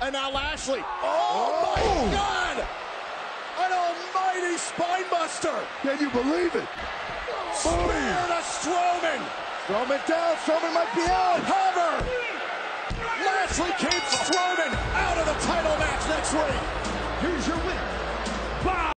And now Lashley. Oh, Oh. my God! An almighty spinebuster! Can you believe it? Oh, Spear to Strowman! Strowman down. Strowman might be out. Hover. Lashley keeps Strowman out of the title match next week!